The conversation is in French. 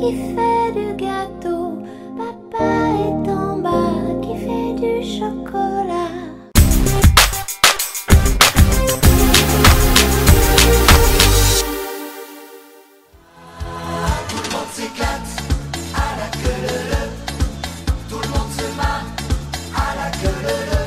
qui fait du gâteau, papa est en bas qui fait du chocolat. Tout le monde s'éclate à la queue leu, tout le monde se marre à la queue leu.